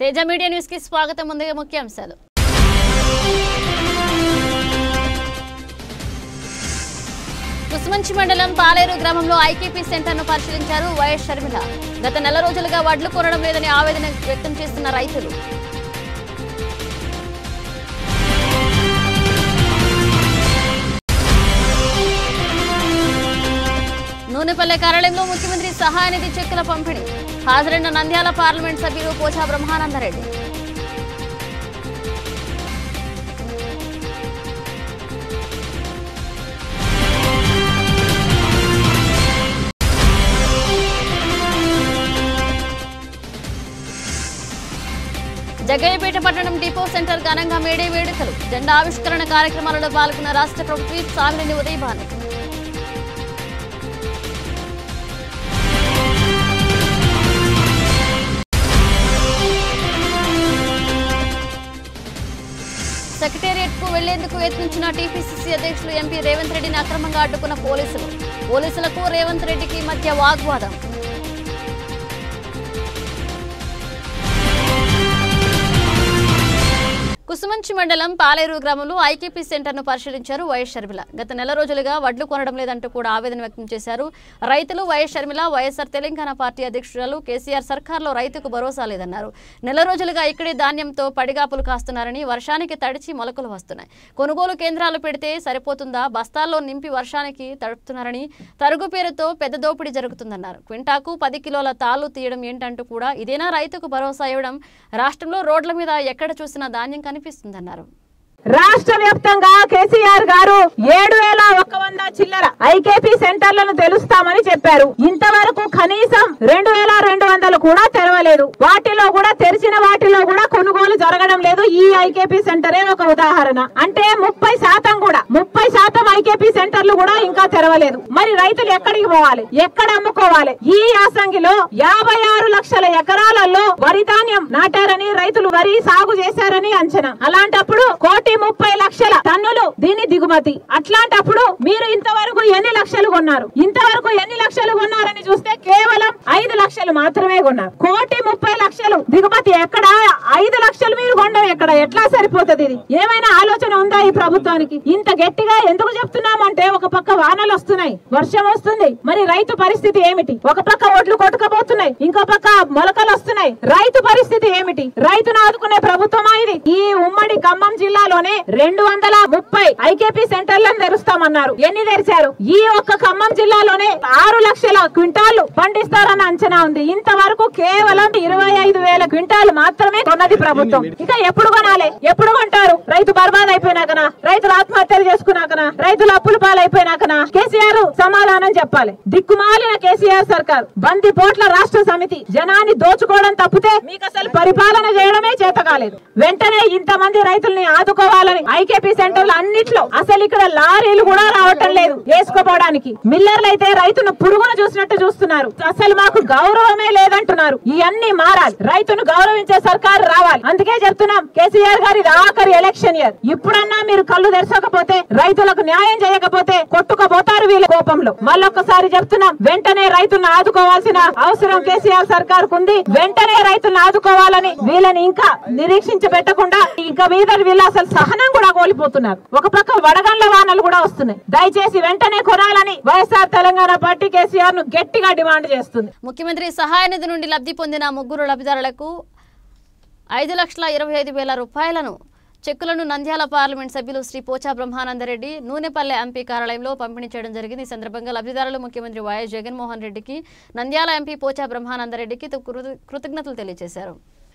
Teja media న్యూస్కి స్వాగతం ముందుగా ముఖ్యాంశాలు. కుసుమంచి మండలం పాలేరు గ్రామంలో ఐకేపీ సెంటర్ను పరిశీలించారు వైఎస్ షర్మిల. గత నెల రోజులుగా వడ్లు కొనడం లేదని ఆవేదన వ్యక్తం చేస్తున్న రైతులు. నూనెపల్లె కార్యాలయంలో ముఖ్యమంత్రి సహాయ నిధి చెక్కుల పంపిణీ. హాజరైన నంద్యాల పార్లమెంట్ సభ్యులు పోచా బ్రహ్మానందరెడ్డి. జగ్గయ్యపేట పట్టణం డిపో సెంటర్ ఘనంగా మేడే వేడుకలు. జెండా ఆవిష్కరణ కార్యక్రమాలలో పాల్గొన్న రాష్ట్ర ప్రభుత్వ సామినేని ఉదయభాను సెక్రటేరియట్కు వెళ్ళేందుకు యత్నించిన టీపీసీసీ అధ్యక్షులు ఎంపీ రేవంత్ రెడ్డిని అక్రమంగా అడ్డుకున్న పోలీసులు. పోలీసులకు రేవంత్ రెడ్డికి మధ్య వాగ్వాదం. కుసుమంచి మండలం పాలేరు గ్రామంలో ఐకేపీ సెంటర్ను పరిశీలించారు వైఎస్ షర్మిల. గత నెల రోజులుగా వడ్లు కొనడం లేదంటూ కూడా ఆవేదన వ్యక్తం చేశారు. రైతులు YS Sharmila YSR Telangana party అధ్యక్షురాలు కేసీఆర్ సర్కార్లో రైతుకు భరోసా లేదన్నారు. నెల రోజులుగా ఇక్కడే ధాన్యంతో పడిగాపులు కాస్తున్నారని వర్షానికి తడిచి మొలకలు వస్తున్నాయి. కొనుగోలు కేంద్రాలు పెడితే సరిపోతుందా? బస్తాల్లో నింపి వర్షానికి తడుపుతున్నారని తరుగు పేరుతో పెద్ద దోపిడీ జరుగుతుందన్నారు. క్వింటాకు పది కిలోల తాళ్ళు తీయడం ఏంటంటూ కూడా ఇదేనా రైతుకు భరోసా ఇవ్వడం? రాష్ట్రంలో రోడ్ల మీద ఎక్కడ చూసినా ధాన్యం కనిపిస్తుందన్నారు. రాష్ట్ర వ్యాప్తంగా కేసీఆర్ గారు ఏడు వేల ఒక వంద చిల్లర ఐకేపీ సెంటర్లను తెలుస్తామని చెప్పారు. ఇంతవరకు కనీసం రెండు వేల రెండు వందలు కూడా తెరవలేదు. వాటిలో కూడా తెరిచిన వాటిలో కూడా కొనుగోలు జరగడం లేదు. ఈ ఐకేపీ సెంటరే ఒక ఉదాహరణ. అంటే ముప్పై శాతం కూడా ముప్పై శాతం ఐకేపీ సెంటర్లు కూడా ఇంకా తెరవలేదు. మరి రైతులు ఎక్కడికి పోవాలి? ఎక్కడ అమ్ముకోవాలి? ఈ యాసంగిలో యాభై ఆరు లక్షల ఎకరాలలో వరి ధాన్యం నాటారని రైతులు వరి సాగు చేశారని అంచనా. అలాంటప్పుడు కోటి ముప్పై లక్షల టన్నులు దీని దిగుమతి. అట్లాంటప్పుడు మీరు ఇంతవరకు ఎన్ని లక్షలు కొన్నారు? ఇంతవరకు ఎన్ని లక్షలు కొన్నారని చూస్తే కేవలం ఐదు లక్షలు మాత్రమే కొన్నారు. కోటి ముప్పై లక్షలు దిగుమతి ఎక్కడ? ఐదు లక్షలు మీరు కొండం ఎక్కడ? ఎట్లా సరిపోతుంది ఇది? ఏమైనా ఆలోచన ఉందా ఈ ప్రభుత్వానికి? ఇంత గట్టిగా ఎందుకు చెప్తున్నామంటే ఒక పక్క వానలు వస్తున్నాయి వర్షం వస్తుంది మరి రైతు పరిస్థితి ఏమిటి? ఒక పక్క ఒడ్లు కొట్టుకపోతున్నాయి ఇంకో పక్క మొలకలు వస్తున్నాయి. రైతు పరిస్థితి ఏమిటి? రైతును ఆదుకునే ప్రభుత్వమా ఇది? ఈ ఉమ్మడి ఖమ్మం జిల్లాలో జిల్లాలోనే రెండు వందల ముప్పై ఐకేపీ సెంటర్లను తెరుస్తామన్నారు. ఎన్ని తెరిచారు? ఈ ఒక్క ఖమ్మం జిల్లాలోనే ఆరు లక్షల క్వింటాలు పండిస్తారన్న అంచనా ఉంది. ఇంతవరకు కేవలం ఇరవై ఐదు వేల క్వింటాలు మాత్రమే కొన్నది ప్రభుత్వం. ఇంకా ఎప్పుడు కొనాలి? ఎప్పుడు కొంటారు? రైతు బర్బాద్ అయిపోయినాకనా? రైతులు ఆత్మహత్యలు చేసుకున్నాకనా? రైతులు అప్పుల పాలైపోయినాకనా? కేసీఆర్ సమాధానం చెప్పాలి. దిక్కుమాలిన కేసీఆర్ సర్కార్ బంది పోట్ల రాష్ట్ర సమితి జనాన్ని దోచుకోవడం తప్పితే మీకు అసలు పరిపాలన చేయడమే చేత కాలేదు వెంటనే ఇంతమంది రైతుల్ని ఆదుకోవాలని ఐకేపీ సెంటర్లు అన్నిట్లో. అసలు ఇక్కడ లారీలు కూడా రావటం లేదు వేసుకోపోవడానికి. మిల్లర్లు అయితే రైతును పురుగును చూసినట్టు చూస్తున్నారు. అసలు మాకు గౌరవమే లేదంటున్నారు. ఇవన్నీ మారాలి. రైతును గౌరవించే సర్కారు రావాలి. అందుకే చెప్తున్నాం కేసీఆర్ గారి ఆఖరి ఎలక్షన్ ఇయర్. ఇప్పుడన్నా మీరు కళ్ళు తెరచకపోతే రైతులకు న్యాయం చేయకపోతే కొట్టుకుపోతారు వీళ్ళ కోపంలో. మళ్ళొక్కసారి చెప్తున్నాం వెంటనే రైతును ఆదుకోవాల్సిన అవసరం కేసీఆర్ సర్కార్ ఉంది. వెంటనే రైతులను ఆదుకోవాలని వీళ్ళని ఇంకా నిరీక్షించి పెట్టకుండా ఇంకా మీద వీళ్ళు అసలు సహనం కూడా కోల్పోతున్నారు. ఒక పక్క వడగండ్ల వానలు కూడా వస్తున్నాయి. దయచేసి వెంటనే కొనాలని వైఎస్ఆర్ తెలంగాణ పార్టీ కేసీఆర్ను గట్టిగా డిమాండ్ చేస్తుంది. ముఖ్యమంత్రి సహాయ నిధి నుండి లబ్ధి పొందిన ముగ్గురు లబ్ధిదారులకు ఐదు లక్షల ఇరవై ఐదు వేల రూపాయలను చెక్కులను నంద్యాల పార్లమెంట్ సభ్యులు శ్రీ పోచా బ్రహ్మానందరెడ్డి నూనెపల్లె ఎంపీ కార్యాలయంలో పంపిణీ చేయడం జరిగింది. ఈ సందర్భంగా లబ్ధిదారులు ముఖ్యమంత్రి వైఎస్ జగన్మోహన్ రెడ్డికి నంద్యాల ఎంపీ పోచా బ్రహ్మానందరెడ్డికి కృతజ్ఞతలు తెలియజేశారు.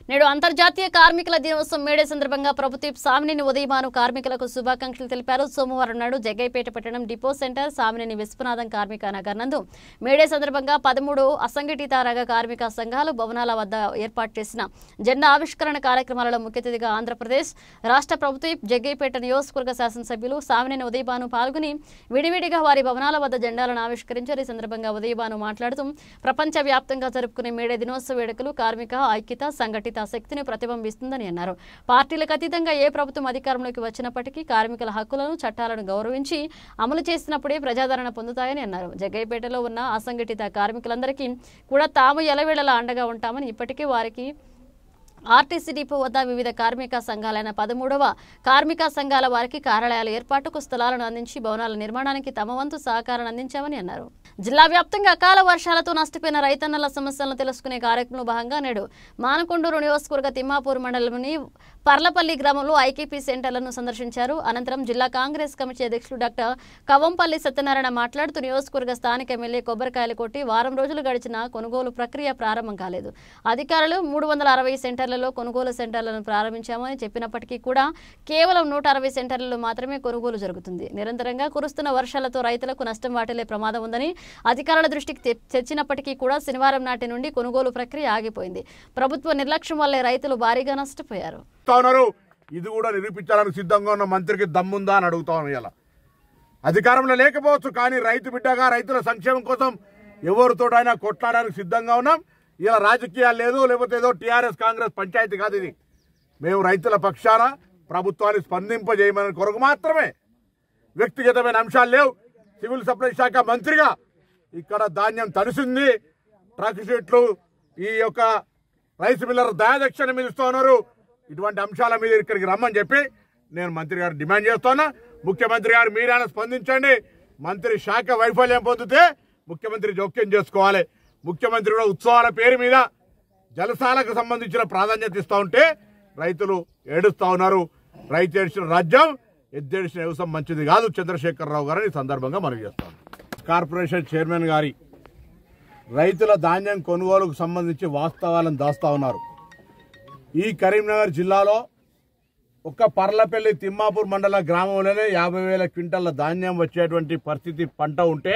నేడు అంతర్జాతీయ కార్మికుల దినోత్సవం మేడే సందర్భంగా ప్రభుత్వ సామినేని ఉదయమాను కార్మికులకు శుభాకాంక్షలు తెలిపారు. సోమవారం నాడు జగ్గైపేట పట్టణం డిపో సెంటర్ సామినేని విశ్వనాథం కార్మిక నగర్ నందు మేడే సందర్భంగా పదమూడు అసంఘటిత రంగ కార్మిక సంఘాలు భవనాల వద్ద ఏర్పాటు చేసిన జెండా ఆవిష్కరణ కార్యక్రమాలలో ముఖ్య అతిథిగా ఆంధ్రప్రదేశ్ రాష్ట్ర ప్రభుత్వ జగ్గైపేట నియోజకవర్గ శాసనసభ్యులు సామినేని ఉదయభాను పాల్గొని విడివిడిగా వారి భవనాల వద్ద జెండాలను ఆవిష్కరించారు. ఈ సందర్భంగా ఉదయభాను మాట్లాడుతూ ప్రపంచవ్యాప్తంగా జరుపుకునే మేడే దినోత్సవ వేడుకలు కార్మిక ఐక్యత సంఘటిత శక్తిని ప్రతిబింబిస్తుందని అన్నారు. పార్టీలకు అతీతంగా ఏ ప్రభుత్వం అధికారంలోకి వచ్చినప్పటికీ కార్మికుల హక్కులను చట్టాలను గౌరవించి అమలు చేసినప్పుడే ప్రజాదరణ పొందుతాయని అన్నారు. జగ్గైపేటలో ఉన్న అసంఘటిత కార్మికులందరికీ కూడా తాము ఎలవేళలా అండగా ఉంటామని ఇప్పటికీ వారికి ఆర్టీసీ డిపో వద్ద వివిధ కార్మిక సంఘాలైన పదమూడవ కార్మిక సంఘాల వారికి కార్యాలయాల ఏర్పాటుకు స్థలాలను అందించి భవనాల నిర్మాణానికి తమ వంతు సహకారాన్ని అందించామని అన్నారు. జిల్లా వ్యాప్తంగా అకాల వర్షాలతో నష్టపోయిన రైతన్నల సమస్యలను తెలుసుకునే కార్యక్రమంలో భాగంగా నేడు మానకొండూరు నియోజకవర్గ తిమ్మాపూర్ మండలంలోని పర్లపల్లి గ్రామంలో ఐకేపీ సెంటర్లను సందర్శించారు. అనంతరం జిల్లా కాంగ్రెస్ కమిటీ అధ్యక్షులు డాక్టర్ కవంపల్లి సత్యనారాయణ మాట్లాడుతూ నియోజకవర్గ స్థానిక ఎమ్మెల్యే కొబ్బరికాయలు కొట్టి వారం రోజులు గడిచిన కొనుగోలు ప్రక్రియ ప్రారంభం కాలేదు. అధికారులు మూడు వందల అరవై సెంటర్లలో కొనుగోలు సెంటర్లను ప్రారంభించామని చెప్పినప్పటికీ కూడా కేవలం నూట అరవై సెంటర్లలో మాత్రమే కొనుగోలు జరుగుతుంది. నిరంతరంగా కురుస్తున్న వర్షాలతో రైతులకు నష్టం వాటిల్లే ప్రమాదం ఉందని అధికారుల దృష్టికి తెచ్చినప్పటికీ కూడా శనివారం నాటి నుండి కొనుగోలు ప్రక్రియ ఆగిపోయింది. ప్రభుత్వ నిర్లక్ష్యం వల్లే రైతులు భారీగా నష్టపోయారు. ఇది కూడా నిరూపించాలని సిద్ధంగా ఉన్న మంత్రికి దమ్ముందా అని అడుగుతాను ఇలా అధికారంలో లేకపోవచ్చు కానీ రైతు బిడ్డగా రైతుల సంక్షేమం కోసం ఎవరితోటైనా కొట్లాడడానికి సిద్ధంగా ఉన్నాం. ఇలా రాజకీయాలు లేదు లేకపోతే ఏదో టీఆర్ఎస్ కాంగ్రెస్ పంచాయతీ కాదు ఇది. మేము రైతుల పక్షాన ప్రభుత్వాన్ని స్పందింపజేయమని కొరకు మాత్రమే వ్యక్తిగతమైన అంశాలు లేవు. సివిల్ సప్లై శాఖ మంత్రిగా ఇక్కడ ధాన్యం తడిసింది. ట్రక్ షీట్లు ఈ యొక్క రైస్ మిల్లర్ దయాదక్షిణ మీద ఇస్తూ ఉన్నారు. ఇటువంటి అంశాల మీద ఇక్కడికి రమ్మని చెప్పి నేను మంత్రి గారు డిమాండ్ చేస్తున్నా. ముఖ్యమంత్రి గారు మీరైనా స్పందించండి. మంత్రి శాఖ వైఫల్యం పొందితే ముఖ్యమంత్రి జోక్యం చేసుకోవాలి. ముఖ్యమంత్రి కూడా ఉత్సవాల పేరు మీద జలసాలకు సంబంధించిన ప్రాధాన్యత ఇస్తూ ఉంటే రైతులు ఏడుస్తూ ఉన్నారు. రైతు ఏడిచిన రాజ్యం ఎద్దేడిచిన వ్యవసాయం మంచిది కాదు. చంద్రశేఖరరావు గారని ఈ సందర్భంగా మనవి చేస్తాను. కార్పొరేషన్ చైర్మన్ గారి రైతుల ధాన్యం కొనుగోలుకు సంబంధించి వాస్తవాలను దాస్తా ఉన్నారు. ఈ కరీంనగర్ జిల్లాలో ఒక్క పర్లపల్లి తిమ్మాపూర్ మండల గ్రామంలోనే యాభై వేల క్వింటల్ల ధాన్యం వచ్చేటువంటి పరిస్థితి పంట ఉంటే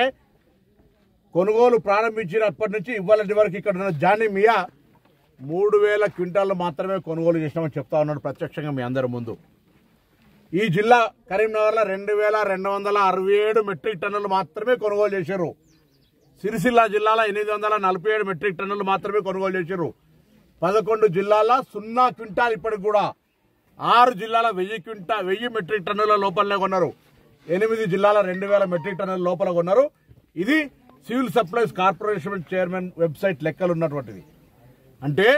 కొనుగోలు ప్రారంభించినప్పటి నుంచి ఇవాళటి వరకు ఇక్కడ ఉన్న జానీ మియా మూడు వేల క్వింటాలు మాత్రమే కొనుగోలు చేసినామని చెప్తా ఉన్నాడు ప్రత్యక్షంగా మీ అందరి ముందు. ఈ జిల్లా కరీంనగర్లో రెండు వేల రెండు వందల అరవై ఏడు మెట్రిక్ టన్నులు మాత్రమే కొనుగోలు చేశారు. సిరిసిల్ల జిల్లాలో ఎనిమిది వందల నలభై ఏడు మెట్రిక్ టన్నులు మాత్రమే కొనుగోలు చేశారు. పదకొండు జిల్లాల సున్నా క్వింటాల్ ఇప్పటికి కూడా ఆరు జిల్లాల వెయ్యి క్వింటా వెయ్యి మెట్రిక్ టన్నుల లోపలనే కొన్నారు. ఎనిమిది జిల్లాల రెండు వేల మెట్రిక్ టన్నుల లోపల కొన్నారు. ఇది civil supplies corporation chairman website లెక్కలు ఉన్నటువంటిది అంటే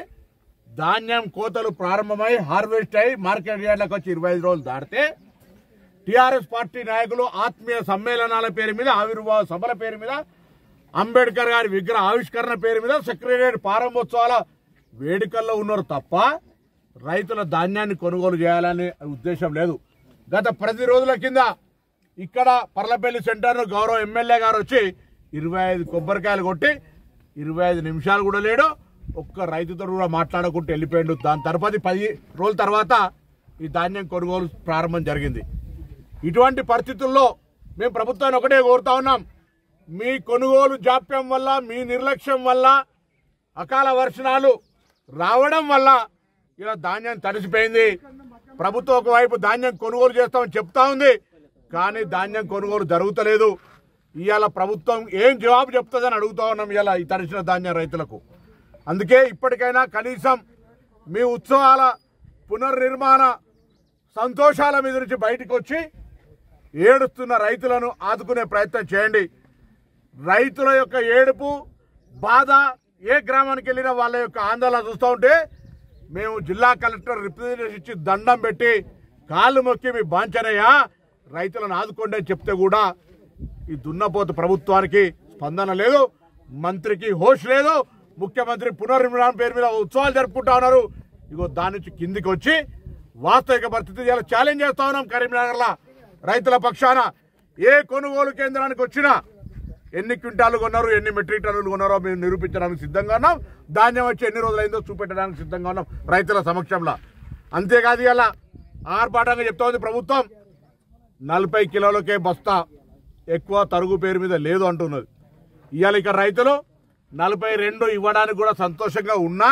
ధాన్యం కోతలు ప్రారంభమై హార్వెస్ట్ అయి మార్కెట్ యార్డ్లకు వచ్చి ఇరవై ఐదు రోజులు దాటితే టీఆర్ఎస్ పార్టీ నాయకులు ఆత్మీయ సమ్మేళనాల పేరు మీద ఆవిర్భావ సభల పేరు మీద అంబేద్కర్ గారి విగ్రహ ఆవిష్కరణ పేరు మీద సెక్రటరియట్ ప్రారంభోత్సవాల వేడుకల్లో ఉన్నారు తప్ప రైతుల ధాన్యాన్ని కొనుగోలు చేయాలనే ఉద్దేశం లేదు. గత ప్రతి రోజుల కింద ఇక్కడ పర్లపల్లి సెంటర్ను గౌరవ ఎమ్మెల్యే గారు వచ్చి ఇరవై ఐదు కొబ్బరికాయలు కొట్టి ఇరవై ఐదు నిమిషాలు కూడా లేడు. ఒక్క రైతుతో కూడా మాట్లాడకుండా వెళ్ళిపోయాడు. దాని తర్వాత పది రోజుల తర్వాత ఈ ధాన్యం కొనుగోలు ప్రారంభం జరిగింది. ఇటువంటి పరిస్థితుల్లో మేము ప్రభుత్వాన్ని ఒకటే కోరుతా ఉన్నాం. మీ కొనుగోలు జాప్యం వల్ల మీ నిర్లక్ష్యం వల్ల అకాల వర్షణాలు రావడం వల్ల ఇలా ధాన్యం తడిసిపోయింది. ప్రభుత్వం ఒకవైపు ధాన్యం కొనుగోలు చేస్తామని చెప్తా ఉంది. కానీ ధాన్యం కొనుగోలు జరుగుతలేదు. ఇవాళ ప్రభుత్వం ఏం జవాబు చెప్తుందని అడుగుతా ఉన్నాం ఇవాళ ఈ తడిసిన ధాన్యం రైతులకు. అందుకే ఇప్పటికైనా కనీసం మీ ఉత్సవాల పునర్నిర్మాణ సంతోషాల మీద నుంచి బయటకు వచ్చి ఏడుస్తున్న రైతులను ఆదుకునే ప్రయత్నం చేయండి. రైతుల యొక్క ఏడుపు బాధ ఏ గ్రామానికి వెళ్ళినా వాళ్ళ యొక్క ఆందోళన చూస్తూ ఉంటే మేము జిల్లా కలెక్టర్ రిప్రజెంటేషన్ ఇచ్చి దండం పెట్టి కాళ్ళు మొక్కి మీ బాంచనయ్యా రైతులను ఆదుకోండి అని చెప్తే కూడా ఈ దున్నపోత ప్రభుత్వానికి స్పందన లేదు మంత్రికి హోష్ లేదు ముఖ్యమంత్రి పునర్నిర్మాణం పేరు మీద ఉత్సవాలు జరుపుకుంటా ఉన్నారు. ఇగో దాని నుంచి కిందికి వచ్చి వాస్తవిక పరిస్థితి ఇలా ఛాలెంజ్ చేస్తా ఉన్నాం కరీంనగర్లో రైతుల పక్షాన. ఏ కొనుగోలు కేంద్రానికి వచ్చినా ఎన్ని క్వింటాలు కొన్నారు ఎన్ని మెట్రిక్ టన్నులు కొన్నారో మేము నిరూపించడానికి సిద్ధంగా ఉన్నాం. ధాన్యం వచ్చి ఎన్ని రోజులైందో చూపెట్టడానికి సిద్ధంగా ఉన్నాం రైతుల సమక్షంలో. అంతేకాదు ఇలా ఆర్భాటంగా చెప్తా ఉంది ప్రభుత్వం. నలభై కిలోలకే బస్తా ఎక్కువ తరుగు పేరు మీద లేదు అంటున్నది. ఇవాళ ఇక రైతులు నలభై రెండు ఇవ్వడానికి కూడా సంతోషంగా ఉన్నా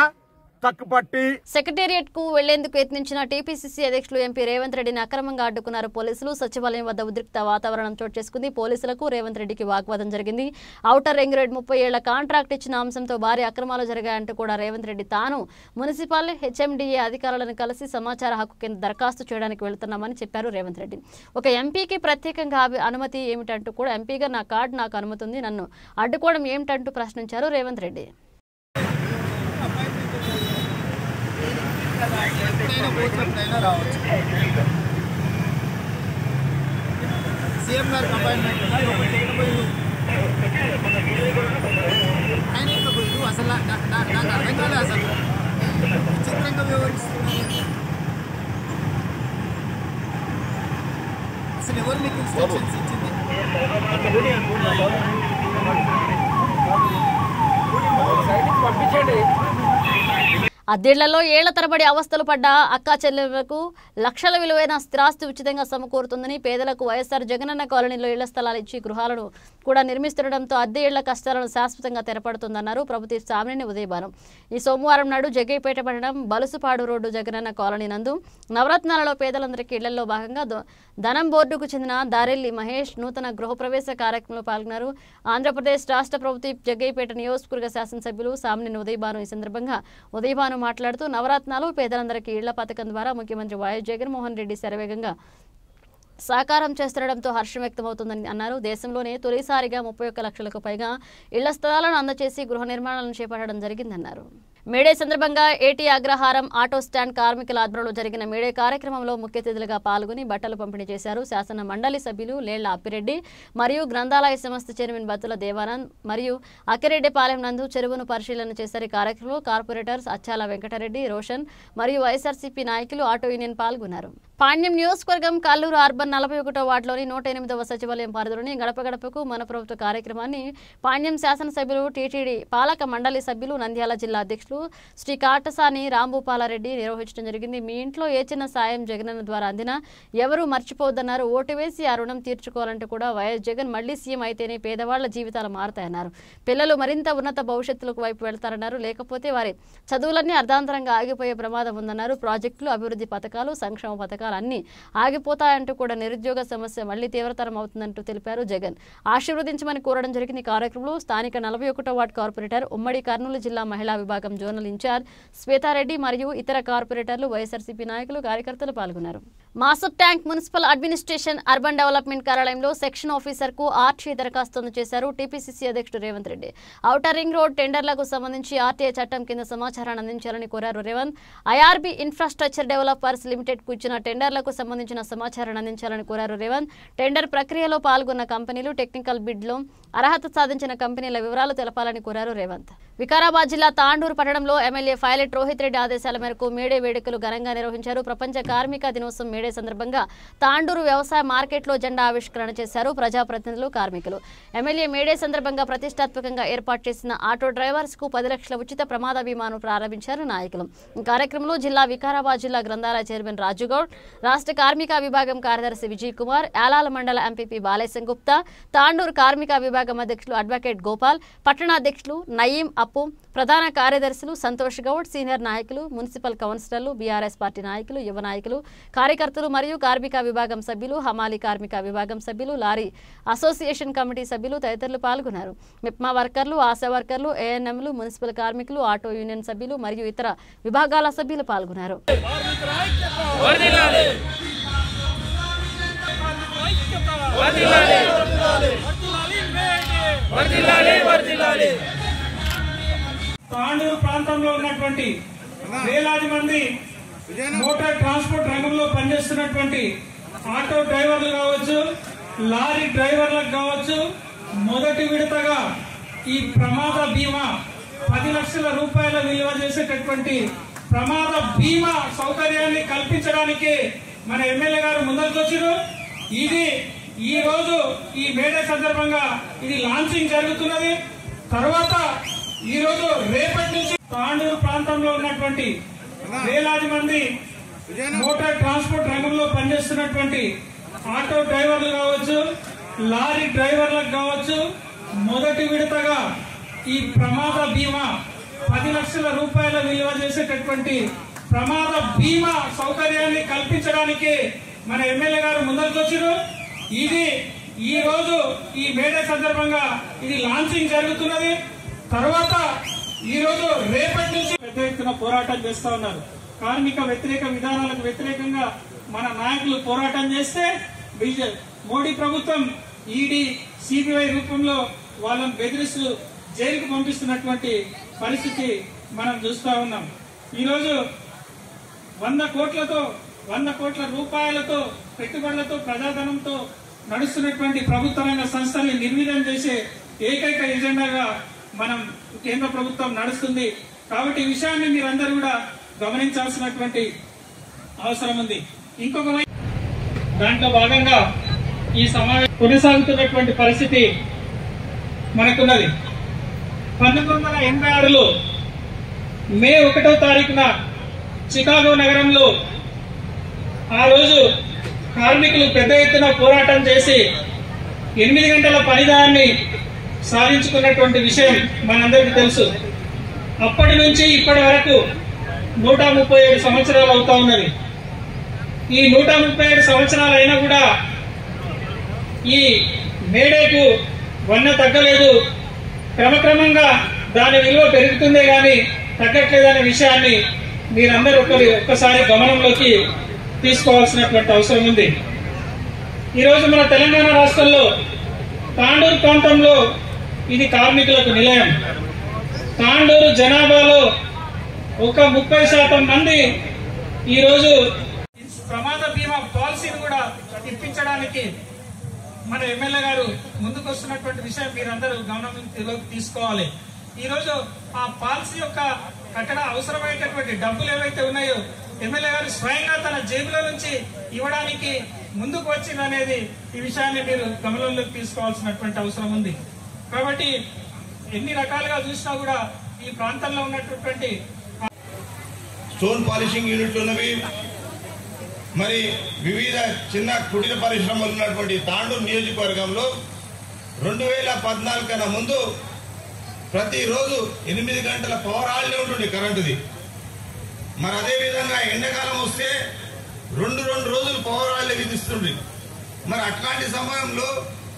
తక్కుపట్టి సెక్రటేరియట్కు వెళ్ళేందుకు యత్నించిన టీపీసీసీ అధ్యక్షులు ఎంపీ రేవంత్ రెడ్డిని అక్రమంగా అడ్డుకున్నారు పోలీసులు. సచివాలయం వద్ద ఉద్రిక్త వాతావరణం చోటు చేసుకుంది. పోలీసులకు రేవంత్ రెడ్డికి వాగ్వాదం జరిగింది. ఔటర్ రింగ్ రోడ్ ముప్పై ఏళ్ళ కాంట్రాక్ట్ ఇచ్చిన అంశంతో భారీ అక్రమాలు జరిగాయంటూ కూడా రేవంత్ రెడ్డి తాను మున్సిపల్ హెచ్ఎండిఏ అధికారులను కలిసి సమాచార హక్కు కింద దరఖాస్తు చేయడానికి వెళ్తున్నామని చెప్పారు రేవంత్ రెడ్డి. ఒక ఎంపీకి ప్రత్యేకంగా అనుమతి ఏమిటంటూ కూడా ఎంపీగా నా కార్డు నాకు అనుమతి ఉంది. నన్ను అడ్డుకోవడం ఏమిటంటూ ప్రశ్నించారు రేవంత్ రెడ్డి. సీఎం గారికి అపాయింట్మెంట్ ఉంది ఒకటి ఎక్కడ పోయిండు ఆయన ఎక్కడ పోయిండు అసలు నా- నా- నా- నాకు అర్థం కాలే అసలు విచిత్రంగా వివరిస్తున్నారు అసలు ఎవరు మీకు ఇన్స్ట్రక్షన్స్ ఇచ్చింది అద్దెళ్ళలో ఏళ్ళ తరబడి అవస్థలు పడ్డ అక్కా చెల్లెలకు లక్షల విలువైన స్థిరాస్తి ఉచితంగా సమకూరుతుందని పేదలకు వైఎస్ఆర్ జగనన్న కాలనీలో ఇళ్ళ స్థలాలు ఇచ్చి గృహాలను కూడా నిర్మిస్తుండటంతో అద్దె ఇళ్ళ కష్టాలను శాశ్వతంగా తెరపడుతుందన్నారు ప్రభుత్వ సామినేని ఉదయభానం. ఈ సోమవారం నాడు జగ్గైపేట పట్టణం బలుసుపాడు రోడ్డు జగనన్న కాలనీ నందు నవరత్నాలలో పేదలందరికీ ఇళ్ళలో భాగంగా ధనం బోర్డుకు చెందిన దారెల్లి మహేష్ నూతన గృహప్రవేశ కార్యక్రమంలో పాల్గొన్నారు. ఆంధ్రప్రదేశ్ రాష్ట్ర ప్రభుత్వ జగ్గైపేట నియోజకవర్గ శాసనసభ్యులు సామినేని ఉదయభాను. ఈ సందర్భంగా ఉదయభాను మాట్లాడుతూ నవరత్నాలు పేదలందరికీ ఇళ్ళ పథకం ద్వారా ముఖ్యమంత్రి వైఎస్ జగన్మోహన్ రెడ్డి శరవేగంగా సాకారం చేస్తుండటంతో హర్షం వ్యక్తమవుతుందని అన్నారు. దేశంలోనే తొలిసారిగా ముప్పై ఒక్క లక్షలకు పైగా ఇళ్ళ స్థలాలను అందజేసి గృహ నిర్మాణాలను చేపట్టడం జరిగిందన్నారు. మేడే సందర్భంగా ఏటీ అగ్రహారం ఆటో స్టాండ్ కార్మికుల ఆధ్వర్యంలో జరిగిన మేడే కార్యక్రమంలో ముఖ్య అతిథులుగా పాల్గొని బట్టలు పంపిణీ చేశారు శాసన మండలి సభ్యులు లేళ్ళ అప్పిరెడ్డి మరియు గ్రంథాలయ సంస్థ చైర్మన్ బత్తుల దేవానంద్ మరియు అక్కిరెడ్డిపాలెం నందు చెరువును పరిశీలన చేశారు. ఈ కార్యక్రమంలో కార్పొరేటర్స్ అచ్చాల వెంకటరెడ్డి రోషన్ మరియు వైఎస్ఆర్సీపీ నాయకులు ఆటో యూనియన్ పాల్గొన్నారు. పాణ్యం నియోజకవర్గం కల్లూరు అర్బన్ నలభై ఒకటో వార్డులోని నూట ఎనిమిదవ సచివాలయం పరిధిలోని గడప గడపకు మన ప్రభుత్వ కార్యక్రమాన్ని పాణ్యం శాసనసభ్యులు టీటీడీ పాలక మండలి సభ్యులు నంద్యాల జిల్లా అధ్యక్షులు శ్రీ కాటసాని రాంభూపాలారెడ్డి నిర్వహించడం జరిగింది. మీ ఇంట్లో ఏ చిన్న సాయం జగనన్న ద్వారా అందినా ఎవరూ మర్చిపోవద్దన్నారు. ఓటు వేసి ఆ రుణం తీర్చుకోవాలంటే కూడా వైఎస్ జగన్ మళ్ళీ సీఎం అయితేనే పేదవాళ్ళ జీవితాలు మారతాయన్నారు. పిల్లలు మరింత ఉన్నత భవిష్యత్తులకు వైపు వెళ్తారన్నారు. లేకపోతే వారి చదువులన్నీ అర్ధాంతరంగా ఆగిపోయే ప్రమాదం ఉందన్నారు. ప్రాజెక్టులు అభివృద్ధి పథకాలు సంక్షేమ పథకాలు అన్నీ ఆగిపోతాయంటూ కూడా నిరుద్యోగ సమస్య మళ్ళీ తీవ్రతరం అవుతుందంటూ తెలిపారు జగన్. ఆశీర్వదించమని కోరడం జరిగింది ఈ కార్యక్రమంలో. స్థానిక నలభై ఒకటో వార్డు కార్పొరేటర్ ఉమ్మడి కర్నూలు జిల్లా మహిళా విభాగం జోనల్ ఇన్ఛార్జ్ శ్వేతారెడ్డి మరియు ఇతర కార్పొరేటర్లు వైఎస్ఆర్సీపీ నాయకులు కార్యకర్తలు పాల్గొన్నారు. Masab tank municipal administration urban development కార్యాలయంలో సెక్షన్ ఆఫీసర్కు ఆర్టీఐ దరఖాస్తును చేశారు టీపీసీసీ అధ్యక్షుడు Revanth Reddy. Outer ring road టెండర్లకు సంబంధించి ఆర్టీఐ చట్టం కింద సమాచారాన్ని అందించాలని కోరారు రేవంత్. ఐఆర్బీ ఇన్ఫ్రాస్ట్రక్చర్ డెవలపర్స్ లిమిటెడ్కు ఇచ్చిన టెండర్లకు సంబంధించిన సమాచారాన్ని అందించాలని కోరారు రేవంత్. టెండర్ ప్రక్రియలో పాల్గొన్న కంపెనీలు టెక్నికల్ బిడ్లో అర్హత సాధించిన కంపెనీల వివరాలు తెలపాలని కోరారు రేవంత్. వికారాబాద్ జిల్లా తాండూరు పట్టణంలో ఎమ్మెల్యే పైలట్ రోహిత్ రెడ్డి ఆదేశాల మేరకు మేడే వేడుకలు ఘనంగా నిర్వహించారు. ప్రపంచ కార్మిక దినోత్సవం మేడే సందర్భంగా తాండూరు వ్యవసాయ మార్కెట్లో జెండా ఆవిష్కరణ చేశారు ప్రజాప్రతినిధులు కార్మికులు. ఎమ్మెల్యే మేడే సందర్భంగా ప్రతిష్టాత్మకంగా ఏర్పాటు చేసిన ఆటో డ్రైవర్స్కు పది లక్షల ఉచిత ప్రమాద బీమాను ప్రారంభించారు నాయకులు. ఈ కార్యక్రమంలో జిల్లా వికారాబాద్ జిల్లా గ్రంథాలయ చైర్మన్ రాజుగౌడ్ రాష్ట్ర కార్మిక విభాగం కార్యదర్శి విజయ్ కుమార్ యాలాల మండల ఎంపీపీ బాలేశం గుప్తా తాండూరు కార్మిక విభాగం అధ్యక్షులు అడ్వకేట్ గోపాల్ పట్టణాధ్యక్షులు నయీం అప్పు ప్రధాన కార్యదర్శులు సంతోష్ గౌడ్ సీనియర్ నాయకులు మున్సిపల్ కౌన్సిలర్లు బీఆర్ఎస్ పార్టీ నాయకులు యువ నాయకులు కార్యకర్తలు మరియు కార్మిక విభాగం సభ్యులు హమాలి కార్మిక విభాగం సభ్యులు లారీ అసోసియేషన్ కమిటీ సభ్యులు తదితరులు పాల్గొన్నారు. మిప్మా వర్కర్లు ఆశా వర్కర్లు ఏఎన్ఎంలు మున్సిపల్ కార్మికులు ఆటో యూనియన్ సభ్యులు మరియు ఇతర విభాగాల సభ్యులు పాల్గొన్నారు. తాండూరు ప్రాంతంలో ఉన్నటువంటి వేలాది మంది మోటార్ ట్రాన్స్పోర్ట్ రంగంలో పనిచేస్తున్నటువంటి ఆటో డ్రైవర్లు కావచ్చు లారీ డ్రైవర్లకు కావచ్చు మొదటి విడతగా ఈ ప్రమాద బీమా పది లక్షల రూపాయల విలువ చేసేటటువంటి ప్రమాద బీమా సౌకర్యాన్ని కల్పించడానికి మన ఎమ్మెల్యే గారు ముందరికొచ్చారు. ఇది ఈ రోజు ఈ మేడే సందర్భంగా ఇది లాంచింగ్ జరుగుతున్నది. తర్వాత ఈ రోజు రేపటి నుంచి తాండూరు ప్రాంతంలో ఉన్నటువంటి వేలాది మంది మోటార్ ట్రాన్స్పోర్ట్ రంగంలో పనిచేస్తున్నటువంటి ఆటో డ్రైవర్లు కావచ్చు లారీ డ్రైవర్లకు కావచ్చు మొదటి విడతగా ఈ ప్రమాద బీమా పది లక్షల రూపాయల విలువ చేసేటటువంటి ప్రమాద బీమా సౌకర్యాన్ని కల్పించడానికి మన ఎమ్మెల్యే గారు ముందరికొచ్చారు ఇది ఈ రోజు ఈ మేడే సందర్భంగా ఇది లాంచింగ్ జరుగుతున్నది. తర్వాత ఈ రోజు రేపటి నుంచి పెద్ద ఎత్తున పోరాటం చేస్తా ఉన్నారు. కార్మిక వ్యతిరేక విధానాలకు వ్యతిరేకంగా మన నాయకులు పోరాటం చేస్తే బీజే- మోడీ ప్రభుత్వం ఈడీ సిబిఐ రూపంలో వాళ్ళని బెదిరిస్తూ జైలుకు పంపిస్తున్నటువంటి పరిస్థితి మనం చూస్తా ఉన్నాం. ఈరోజు వంద కోట్లతో వంద కోట్ల రూపాయలతో పెట్టుబడులతో ప్రజాధనంతో నడుస్తున్నటువంటి ప్రభుత్వ రంగ సంస్థల్ని నిర్వీర్యం చేసే ఏకైక ఎజెండాగా మనం కేంద్ర ప్రభుత్వం నడుస్తుంది. కాబట్టి ఈ విషయాన్ని మీరందరూ కూడా గమనించాల్సినటువంటి అవసరం ఉంది. ఇంకొక దాంట్లో భాగంగా ఈ సమావేశం కొనసాగుతున్నటువంటి పరిస్థితి మనకున్నది. పంతొమ్మిది వందల ఎనభై ఆరులో మే ఒకటో తారీఖున చికాగో నగరంలో ఆ రోజు కార్మికులు పెద్ద ఎత్తున పోరాటం చేసి ఎనిమిది గంటల పనిదాన్ని సాధించుకున్నటువంటి విషయం మనందరికీ తెలుసు. అప్పటి నుంచి ఇప్పటి వరకు నూట ముప్పై ఏడు సంవత్సరాలు అవుతా ఉన్నది. ఈ నూట ముప్పై ఏడు సంవత్సరాలు అయినా కూడా ఈ మేడేకు వన్న తగ్గలేదు. క్రమక్రమంగా దాని విలువ పెరుగుతుందే కానీ తగ్గట్లేదనే విషయాన్ని మీరందరూ ఒకరి ఒక్కసారి గమనంలోకి తీసుకోవాల్సినటువంటి అవసరం ఉంది. ఈరోజు మన తెలంగాణ రాష్ట్రంలో తాండూరు ప్రాంతంలో ఇది కార్మికులకు నిలయం. తాండూరు జనాభాలో ఒక ముప్పై శాతం మంది ఈరోజు ప్రమాద బీమా పాలసీని కూడా ఇప్పించడానికి మన ఎమ్మెల్యే గారు ముందుకు వస్తున్నటువంటి విషయం మీరందరూ గమనంలోకి తీసుకోవాలి. ఈ రోజు ఆ పాలసీ యొక్క కట్టడ అవసరమైనటువంటి డబ్బులు ఏవైతే ఉన్నాయో ఎమ్మెల్యే గారు స్వయంగా తన జేబులో నుంచి ఇవ్వడానికి ముందుకు వచ్చిందనేది ఈ విషయాన్ని మీరు గమనంలోకి తీసుకోవాల్సినటువంటి అవసరం ఉంది. కాబట్టి ఎన్ని రకాలుగా చూసినా కూడా ఈ ప్రాంతంలో ఉన్నటువంటి స్టోన్ పాలిషింగ్ యూనిట్లు ఉన్నవి. మరి వివిధ చిన్న కుటీర పరిశ్రమలు ఉన్నటువంటి తాండూరు నియోజకవర్గంలో రెండు వేల పద్నాలుగు కన్నా ముందు ప్రతిరోజు ఎనిమిది గంటల పవర్ హాలిడే ఉంటుంది కరెంటుది. మరి అదేవిధంగా ఎండాకాలం వస్తే రెండు రెండు రోజులు పవర్ హాలిడే విధిస్తుంది మరి అట్లాంటి సమయంలో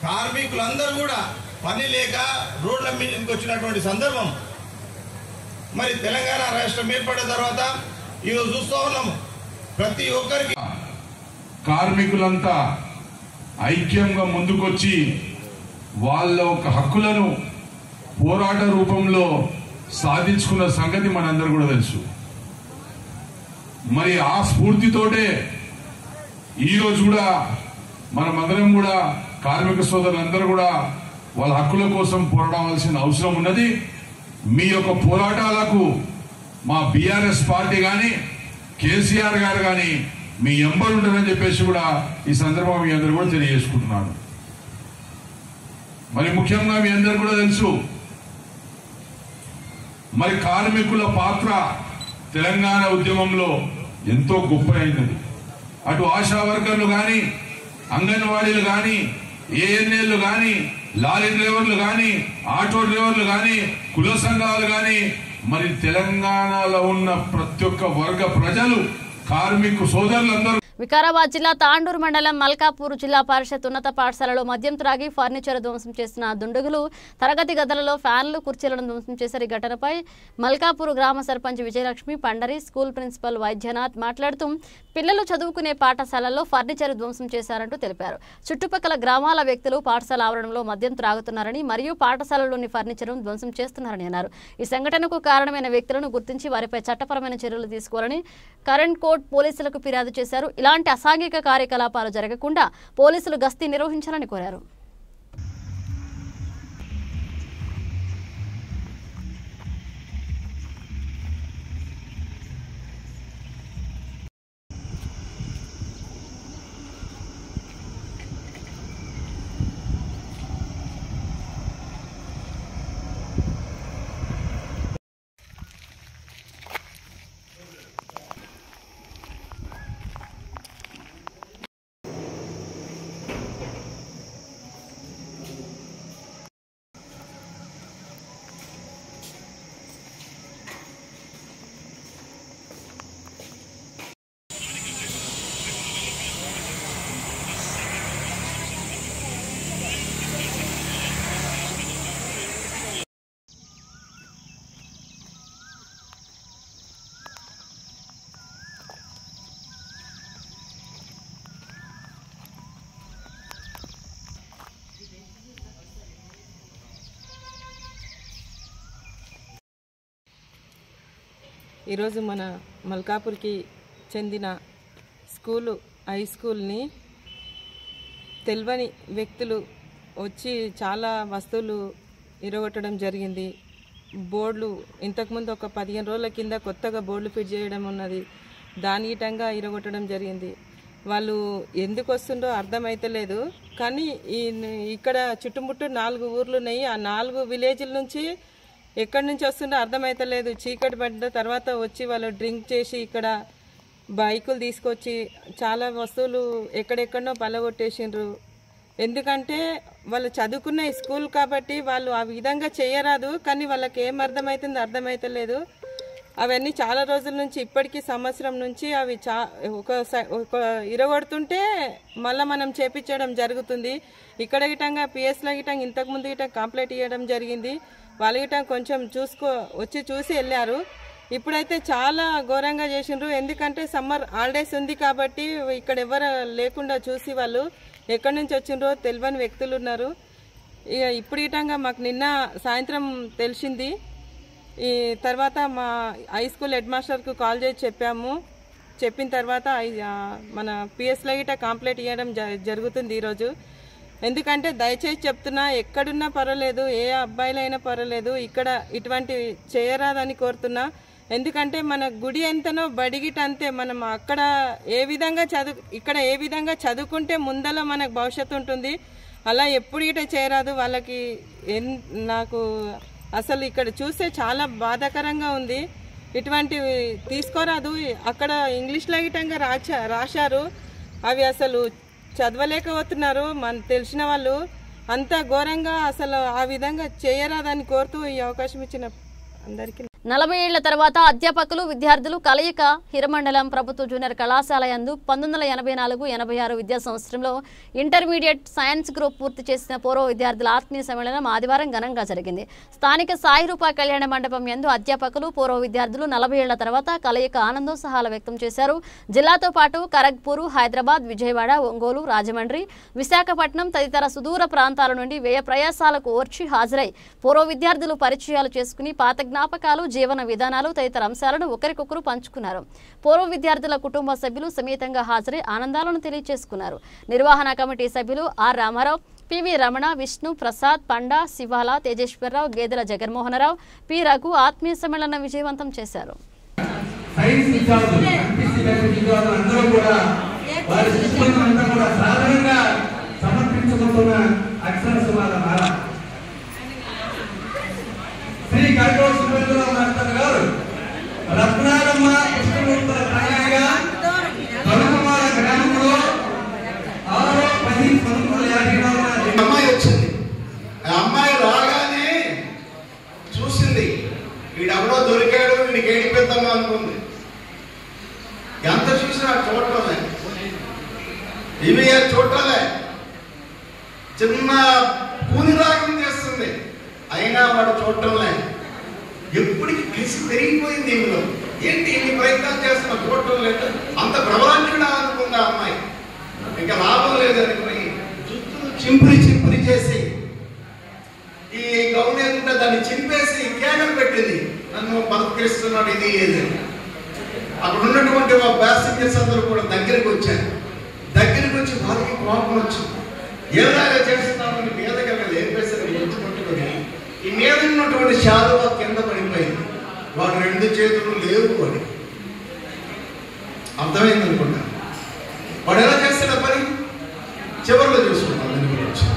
కార్మికులందరూ కూడా పని లేక రోడ్ల మీదకి వచ్చినటువంటి సందర్భం. మరి తెలంగాణ రాష్ట్రం ఏర్పడిన తర్వాత ఈరోజు చూస్తూ ఉన్నాము. ప్రతి ఒక్కరికి కార్మికులంతా ఐక్యంగా ముందుకొచ్చి వాళ్ళ ఒక హక్కులను పోరాట రూపంలో సాధించుకున్న సంగతి మనందరూ కూడా తెలుసు. మరి ఆ స్ఫూర్తితోటే ఈరోజు కూడా మనమందరం కూడా కార్మిక సోదరులందరూ కూడా వాళ్ళ హక్కుల కోసం పోరాడవలసిన అవసరం ఉన్నది. మీ యొక్క పోరాటాలకు మా బీఆర్ఎస్ పార్టీ కానీ కేసీఆర్ గారు కానీ మీ ఎంబడి ఉంటారని చెప్పేసి కూడా ఈ సందర్భంగా మీ అందరూ కూడా తెలియజేసుకుంటున్నాను మరి ముఖ్యంగా మీ అందరు కూడా తెలుసు మరి కార్మికుల పాత్ర తెలంగాణ ఉద్యమంలో ఎంతో గొప్ప అయినది అటు ఆశా వర్కర్లు కానీ అంగన్వాడీలు కానీ ఏఎన్ఏలు కానీ లారీ డ్రైవర్లు కానీ ఆటో డ్రైవర్లు కానీ కుల సంఘాలు కానీ మరి తెలంగాణలో ఉన్న ప్రతి ఒక్క వర్గ ప్రజలు కార్మిక సోదరులందరూ వికారాబాద్ జిల్లా తాండూరు మండలం మల్కాపూర్ జిల్లా పరిషత్ ఉన్నత పాఠశాలలో మద్యం త్రాగి ఫర్నిచర్ ధ్వంసం చేసిన దుండగులు తరగతి గదులలో ఫ్యాన్లు కుర్చీలను ధ్వంసం చేశారు. ఈ ఘటనపై మల్కాపూర్ గ్రామ సర్పంచ్ విజయలక్ష్మి పండరి స్కూల్ ప్రిన్సిపల్ వైద్యనాథ్ మాట్లాడుతూ పిల్లలు చదువుకునే పాఠశాలలో ఫర్నిచర్ ధ్వంసం చేశారంటూ తెలిపారు. చుట్టుపక్కల గ్రామాల వ్యక్తులు పాఠశాల ఆవరణలో మద్యం త్రాగుతున్నారని మరియు పాఠశాలలోని ఫర్నిచర్ను ధ్వంసం చేస్తున్నారని అన్నారు. ఈ సంఘటనకు కారణమైన వ్యక్తులను గుర్తించి వారిపై చట్టపరమైన చర్యలు తీసుకోవాలని కరెంట్ కోర్ట్ పోలీసులకు ఫిర్యాదు చేశారు. ఇలా ఎలాంటి అసాంఘిక కార్యకలాపాలు జరగకుండా పోలీసులు గస్తీ నిర్వహించాలని కోరారు. ఈరోజు మన మల్కాపూర్కి చెందిన స్కూలు హై స్కూల్ని తెలియని వ్యక్తులు వచ్చి చాలా వస్తువులు ఇరగొట్టడం జరిగింది. బోర్డులు ఇంతకుముందు ఒక పదిహేను రోజుల కింద కొత్తగా బోర్డులు ఫిట్ చేయడం ఉన్నది. దాని ఇటంగా ఇరగొట్టడం జరిగింది. వాళ్ళు ఎందుకు వస్తుండో అర్థమైతలేదు. కానీ ఈ ఇక్కడ చుట్టుముట్టు నాలుగు ఊర్లు ఉన్నాయి. ఆ నాలుగు విలేజ్ల నుంచి ఎక్కడి నుంచి వస్తుండో అర్థమైతలేదు. చీకటి పడ్డ తర్వాత వచ్చి వాళ్ళు డ్రింక్ చేసి ఇక్కడ బైకులు తీసుకొచ్చి చాలా వస్తువులు ఎక్కడెక్కడనో పలగొట్టేసిండ్రు. ఎందుకంటే వాళ్ళు చదువుకున్న స్కూల్ కాబట్టి వాళ్ళు ఆ విధంగా చేయరాదు కానీ వాళ్ళకి ఏం అర్థమవుతుందో అర్థమవుతలేదు అవన్నీ చాలా రోజుల నుంచి ఇప్పటికీ సంవత్సరం నుంచి అవి చా ఒక స- ఒక ఇరగొడుతుంటే మళ్ళీ మనం చేపించడం జరుగుతుంది. ఇక్కడ గిటంగా పిఎస్లో గిటంగా ఇంతకుముందు గిటంగా కంప్లైంట్ ఇవ్వడం జరిగింది. వాళ్ళ కొంచెం చూసుకో వచ్చి చూసి వెళ్ళారు. ఇప్పుడైతే చాలా ఘోరంగా చేసిండ్రు. ఎందుకంటే సమ్మర్ హాలిడేస్ ఉంది కాబట్టి ఇక్కడ ఎవరు లేకుండా చూసి వాళ్ళు ఎక్కడి నుంచి వచ్చిండ్రో తెలియని వ్యక్తులు ఉన్నారు. ఇక ఇప్పుడు ఇటంగా మాకు నిన్న సాయంత్రం తెలిసింది. ఈ తర్వాత మా హై స్కూల్ హెడ్ మాస్టర్కు కాల్ చేసి చెప్పాము. చెప్పిన తర్వాత మన పిఎస్లో గిట్ట కంప్లైంట్ ఇవ్వడం జ- జరుగుతుంది ఈరోజు. ఎందుకంటే దయచేసి చెప్తున్నా ఎక్కడున్నా పర్వాలేదు ఏ అబ్బాయిలైనా పర్వాలేదు ఇక్కడ ఇటువంటి చేయరాదని కోరుతున్నా. ఎందుకంటే మన గుడి ఎంతనో బడిగిట అంతే మనం అక్కడ ఏ విధంగా చదువు ఇక్కడ ఏ విధంగా చదువుకుంటే ముందల మనకు భవిష్యత్తు ఉంటుంది. అలా ఎప్పుడు ఇట చేయరాదు. వాళ్ళకి ఎన్ నాకు అసలు ఇక్కడ చూస్తే చాలా బాధాకరంగా ఉంది. ఇటువంటివి తీసుకోరాదు. అక్కడ ఇంగ్లీష్లో గిటంగా రాచా రాశారు. అవి అసలు చదవలేకపోతున్నారు. మన తెలిసిన వాళ్ళు అంత ఘోరంగా అసలు ఆ విధంగా చేయరాదని కోరుతూ ఈ అవకాశం ఇచ్చిన అందరికీ నలభై ఏళ్ళ తర్వాత అధ్యాపకులు విద్యార్థులు కలయిక హిరమండలం ప్రభుత్వ జూనియర్ కళాశాల యందు పంతొమ్మిది వందల ఎనభై నాలుగు ఎనభై ఆరు విద్యా సంవత్సరంలో ఇంటర్మీడియట్ సైన్స్ గ్రూప్ పూర్తి చేసిన పూర్వ విద్యార్థుల ఆత్మీయ సమ్మేళనం ఆదివారం ఘనంగా జరిగింది. స్థానిక సాయి రూప కళ్యాణ మండపం యందు అధ్యాపకులు పూర్వ విద్యార్థులు నలభై ఏళ్ళ తర్వాత కలయిక ఆనందోత్సాహాలు వ్యక్తం చేశారు. జిల్లాతో పాటు ఖరగ్పూర్ హైదరాబాద్ విజయవాడ ఒంగోలు రాజమండ్రి విశాఖపట్నం తదితర సుదూర ప్రాంతాల నుండి వ్యయ ప్రయాసాలకు ఓర్చి హాజరై పూర్వ విద్యార్థులు పరిచయాలు చేసుకుని పాత జ్ఞాపకాలు జీవన విధానాలు తదితర అంశాలను ఒకరికొకరు పంచుకున్నారు. పూర్వ విద్యార్థుల కుటుంబ సభ్యులు సమేతంగా హాజరై ఆనందాలను తెలియజేసుకున్నారు. నిర్వహణ కమిటీ సభ్యులు R Ramarao PV Ramana Vishnu Prasad Panda శివాల Tejeswararao Gedela Jaganmohanarao P Raghu ఆత్మీయ సమ్మేళనం విజయవంతం చేశారు. సైన్స్ విద్యార్థులు ఎంపీసీ విద్యార్థులు అందరూ కూడా వారి శిక్షణ అంతా కూడా సాధారణంగా సమర్పించుకుంటున్న అక్షర సుమాల మాల శ్రీ గడ్డో సురేంద్రరావు మాస్టర్ గారు రత్నాలమ్మ కృష్ణమూర్తుల తండ్రిగా కనుమమాల గ్రామంలో ఆరో పది పంతొమ్మిది వందల యాభై నాలుగున అమ్మాయి వచ్చింది ఆ అమ్మాయి రాగానే చూసింది వీడెవడో దొరికాడు వీడికి ఏడిపిద్దాం అనుకుంది ఎంత చూసినా చూడటంలే ఇవి చూడటంలే చిన్న కూని రాగం చేస్తుంది అయినా వాడు చూడటంలే ఎప్పటికి కసి పెరిగిపోయింది ఇందులో ఏంటి ఇన్ని ప్రయత్నాలు చేస్తున్నా చూడటం లేదు అంత ప్రబలాంచుడా అనుకుంది ఆ అమ్మాయి ఇంకా లాభం లేదనుకుని జుట్టు చింపురి చింపురి చేసి ఈ గౌన్ ఏంటంటే దాన్ని చింపేసి కేకలు పెట్టింది నన్ను బతికిస్తున్నాడు ఇది ఏది అని. అక్కడ ఉన్నటువంటి ఆ ప్యాసింజర్స్ అందరూ కూడా దగ్గరికి వచ్చారు దగ్గరికి వచ్చి వాళ్ళకి కోపం వచ్చింది ఏలాగా చేస్తున్నామని మీదకి లేపేసరి ముంచుకుంటున్నది ఈ మీద ఉన్నటువంటి శాలువ కింద పడిపోయింది. వాడు రెండు చేతులు లేవు అని. అర్థమైంది అనుకుంటా? వాడు ఎలా చేస్తాడు పని? చివరిలో చూసుకుంటాం దాని గురించి.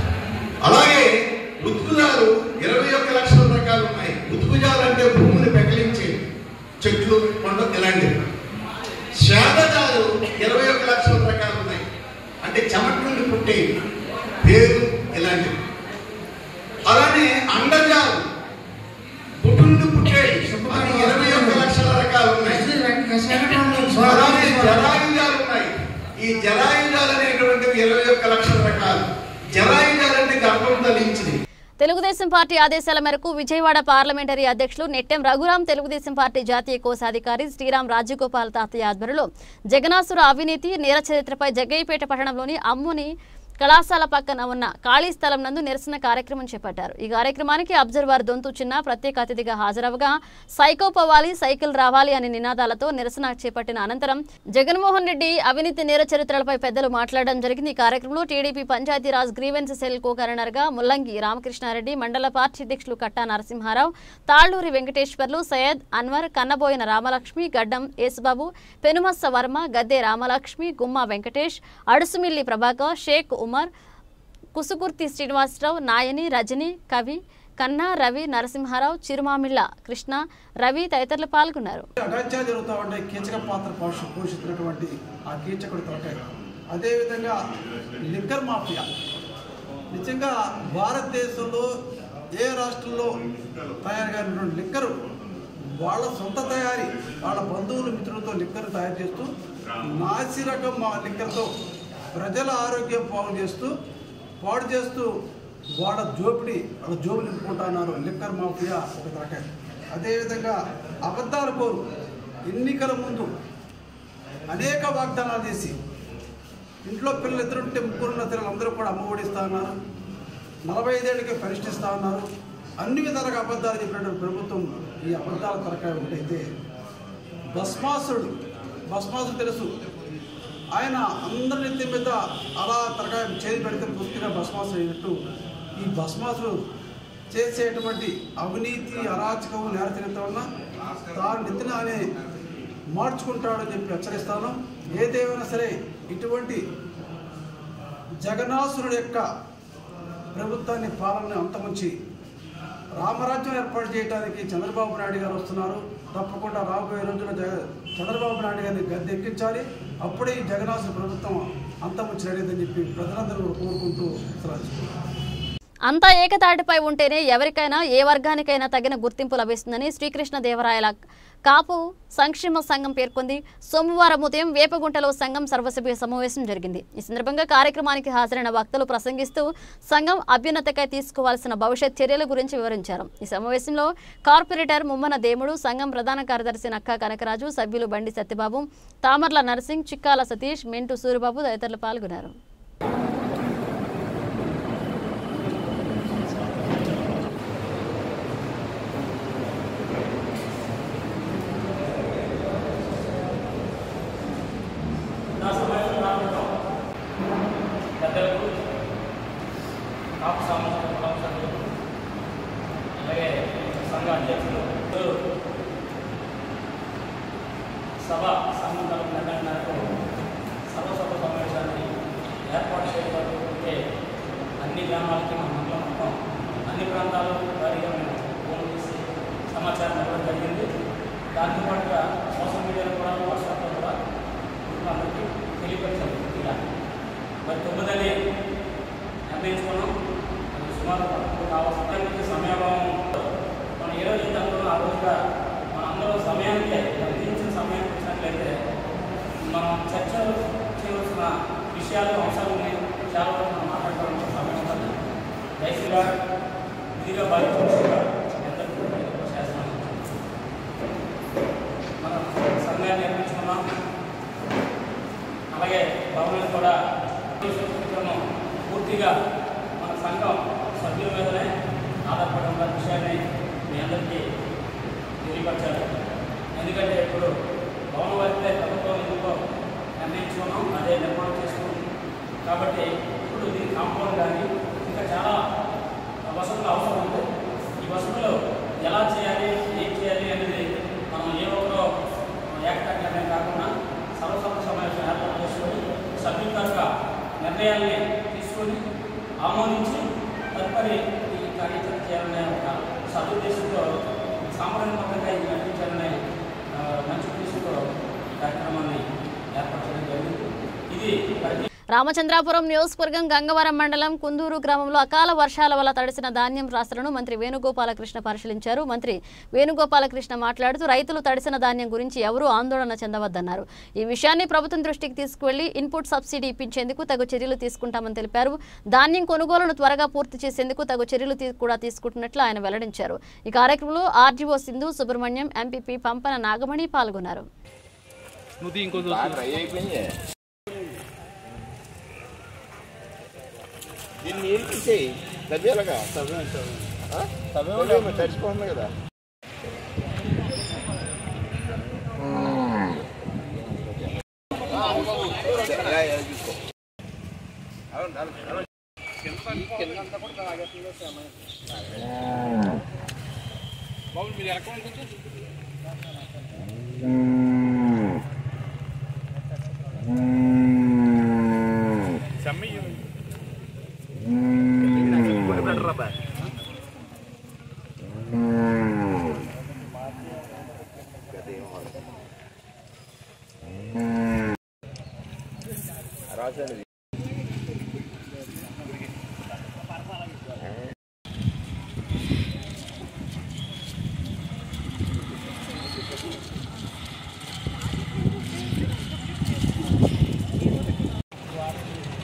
అలాగే ఉత్కుజాలు ఇరవై ఒక్క లక్షల రకాలు ఉన్నాయి. ఉత్కుజాలు అంటే భూమిని పెకలించే చెట్లు కొండ ఇలాంటివి. శాతజాలు ఇరవై ఒక్క లక్షల అంటే చెమట నుండి పుట్టే పేరు ఇలాంటివి అలానే అండజాలు పుట్టు నుండి పుట్టేవి అది ఇరవై ఒక్క లక్షల రకాలు ఉన్నాయి. అలానే జరాయుజాలు ఉన్నాయి. ఈ జరాయుజాలు అనేటువంటివి ఇరవై ఒక్క లక్షల రకాలు. జరాయుజాలు అంటే గర్భం ధరించింది తెలుగుదేశం పార్టీ ఆదేశాల మేరకు విజయవాడ పార్లమెంటరీ అధ్యక్షులు నెట్టెం రఘురాం తెలుగుదేశం పార్టీ జాతీయ కోశాధికారి శ్రీరామ్ రాజగోపాల్ తాతయ్య ఆధ్వర్యంలో జగనాసుర అవినీతి నేర చరిత్రపై జగ్గయ్యపేట పట్టణంలోని అమ్ముని కళాశాల పక్కన ఉన్న ఖాళీ స్థలం నందు నిరసన కార్యక్రమం చేపట్టారు. ఈ కార్యక్రమానికి అబ్జర్వర్ దొంతు చిన్న ప్రత్యేక అతిథిగా హాజరవగా సైకో పోవాలి సైకిల్ రావాలి అనే నినాదాలతో నిరసన చేపట్టిన అనంతరం జగన్మోహన్ రెడ్డి అవినీతి నేర చరిత్రలపై పెద్దలు మాట్లాడడం జరిగింది. ఈ కార్యక్రమంలో TDP Panchayatiraj grievance cell co కన్వీనర్గా ముల్లంగి రామకృష్ణారెడ్డి మండల పార్టీ అధ్యక్షులు కట్టా నరసింహారావు తాళ్ళూరి వెంకటేశ్వర్లు సయ్యద్ అన్వర్ కన్నబోయిన రామలక్ష్మి గడ్డం యేసుబాబు పెనుమస్స వర్మ గద్దె రామలక్ష్మి గుమ్మా వెంకటేష్ అడుసుమిల్లి ప్రభాకర్ షేక్ ఉమర్ కుసుకుర్తి శ్రీనివాసరావు నాయని రజని కవి కన్నా రవి నరసింహారావు చిరుమామిళ్ళ కృష్ణ రవి తదితరులు పాల్గొన్నారు. అగాత్యాలు జరుగుతూ ఉంటాయి కీచక పాత్ర పోషిస్తున్నటువంటి ఆ కీచకుడి అదేవిధంగా లిక్కర్ మాఫియా. నిజంగా భారతదేశంలో ఏ రాష్ట్రంలో తయారు కానిటువంటి లిక్కరు వాళ్ళ సొంత తయారీ వాళ్ళ బంధువులు మిత్రులతో లిక్కర్ తయారు చేస్తూ నాసి రకం మా లిక్కర్తో ప్రజల ఆరోగ్యం పాడు చేస్తూ పాడు చేస్తూ వాళ్ళ జోపిడి వాళ్ళ జోబు నింపుకుంటున్నారు. లిక్కర్ మాఫియా ఒక రకం అదేవిధంగా అబద్ధాలు కోరు. ఎన్నికల ముందు అనేక వాగ్దానాలు చేసి ఇంట్లో పిల్లలు ఇద్దరుంటే ముగ్గురున్న పిల్లలు అందరూ కూడా అమ్మఒడిస్తా ఉన్నారు. నలభై ఐదేళ్ళకి పరిష్టిస్తా ఉన్నారు. అన్ని విధాలుగా అబద్ధాలు చెప్పినటువంటి ప్రభుత్వం ఈ అబద్ధాల తరకాయ ఒకటైతే భస్మాసుడు భస్మాసుడు తెలుసు. ఆయన అందరి నెత్తి మీద అలా తరగా చేతి పెడితే పూర్తిగా భస్మాసుడు అయినట్టు ఈ భస్మాసులు చేసేటువంటి అవినీతి అరాచకం నేరచరిత వలన తాను నెత్తిన అనే మార్చుకుంటాడని చెప్పి హెచ్చరిస్తాను. ఏదేమైనా సరే ఇటువంటి జగనాసురుడు యొక్క ప్రభుత్వాన్ని పాలన అంతముంచి రామరాజ్యం ఏర్పాటు చేయడానికి చంద్రబాబు నాయుడు గారు వస్తున్నారు. తప్పకుండా రాబోయే రోజున జగ చంద్రబాబు నాయుడు గారిని గద్దెక్కించాలి అప్పుడే ఈ జగనాసురు ప్రభుత్వం అంతము అంతముచ్చినదని చెప్పి ప్రజలందరూ కోరుకుంటూ సలహా అంతా ఏకతాటిపై ఉంటేనే ఎవరికైనా ఏ వర్గానికైనా తగిన గుర్తింపు లభిస్తుందని శ్రీకృష్ణ దేవరాయల కాపు సంక్షేమ సంఘం పేర్కొంది. సోమవారం ఉదయం వేపగుంటలో సంఘం సర్వసభ్య సమావేశం జరిగింది. ఈ సందర్భంగా కార్యక్రమానికి హాజరైన వక్తలు ప్రసంగిస్తూ సంఘం అభ్యున్నతకై తీసుకోవాల్సిన భవిష్యత్ చర్యల గురించి వివరించారు. ఈ సమావేశంలో కార్పొరేటర్ ముమ్మన దేముడు సంఘం ప్రధాన కార్యదర్శి నక్కా కనకరాజు సభ్యులు బండి సత్యబాబు తామర్ల నరసింగ్ చిక్కాల సతీష్ మెంటు సూరిబాబు తదితరులు పాల్గొన్నారు నా సమయంలో రావడం పెద్దలకు కాపు సామాజిక ప్రవర్తనలు అలాగే సంఘ అధ్యక్షులు సభ సంఘం తరపు నిర్ణయం మేరకు సర్వసభ సమావేశాన్ని ఏర్పాటు చేయబడుతుంటే అన్ని గ్రామాలకి మన మండలం మొత్తం అన్ని ప్రాంతాలు వారీగా మేము ఫోన్ చేసి సమాచారం ఇవ్వడం జరిగింది దాంతో పాటుగా సోషల్ మీడియాలో కూడా వాట్సాప్లో కూడా అందరికీ తెలియపరిచారు ఇలా. మరి తొమ్మిదని నిర్ణయించుకున్నాం. అది సుమారు కావాల్సిన సమయాభావం. మనం ఏ రోజు అయితే ఆ రోజుగా మన అందరూ సమయానికి అందించిన సమయానికి వచ్చినట్లయితే మనం చర్చ చేయవలసిన విషయాలు అంశాలు ఉన్నాయి చాలా వరకు మనం మాట్లాడుకోవడం సమయం ఉంటుంది దయచేసిగా ఇదిగా భావించవలసిందిగా ఎంతకు చేస్తున్నాం మనం సంఘాన్ని నిర్మించుకున్నాం అలాగే భవనాలు కూడా సంస్కృతులను పూర్తిగా మన సంఘం సభ్యుల మీదనే ఆధారపడి ఉన్న విషయాన్ని మీ అందరికీ తెలియపరచాలి ఎందుకంటే ఇప్పుడు భవన వారిపై ప్రభుత్వం ఎందుకో నిర్ణయించుకున్నాం అదే నిర్మాణం చేసుకున్నాం. కాబట్టి ఇప్పుడు దీని కాంపౌండ్ కానీ ఇంకా చాలా వసతులు అవసరం ఉంది. ఈ వసతులు ఎలా చేయాలి ఏం చేయాలి అనేది మనం ఏ ఒక్కరో ఏకతాటి కాకుండా సర్వసభ సమావేశం ఏర్పాటు చేసుకొని సభ్యుల యొక్క నిర్ణయాల్ని తీసుకొని ఆమోదించి తదుపరి ఈ కార్యక్రమం చేయాలనే ఒక సదుద్దేశంతో సాంప్రదాయబద్ధంగా ఇది నడిపించాలనే మంచి ఉద్దేశంతో ఈ కార్యక్రమాన్ని ఏర్పరచడం జరిగింది. ఇది ప్రతి రామచంద్రాపురం నియోజకవర్గం గంగవరం మండలం కుందూరు గ్రామంలో అకాల వర్షాల వల్ల తడిసిన ధాన్యం రాశులను మంత్రి వేణుగోపాలకృష్ణ పరిశీలించారు. మంత్రి వేణుగోపాలకృష్ణ మాట్లాడుతూ రైతులు తడిసిన ధాన్యం గురించి ఎవరూ ఆందోళన చెందవద్దన్నారు. ఈ విషయాన్ని ప్రభుత్వం దృష్టికి తీసుకువెళ్ళి ఇన్పుట్ సబ్సిడీ ఇప్పించేందుకు తగు చర్యలు తీసుకుంటామని తెలిపారు. ధాన్యం కొనుగోలును త్వరగా పూర్తి చేసేందుకు తగు చర్యలు కూడా తీసుకుంటున్నట్లు ఆయన వెల్లడించారు. ఈ కార్యక్రమంలో ఆర్జీఓ సింధు సుబ్రహ్మణ్యం ఎంపీపీ పంపన నాగమణి పాల్గొన్నారు. దీన్ని నీళ్ళు తీసేయి తవ్వేలాగా తవ్వేమో తడిచిపోతుంది కదా.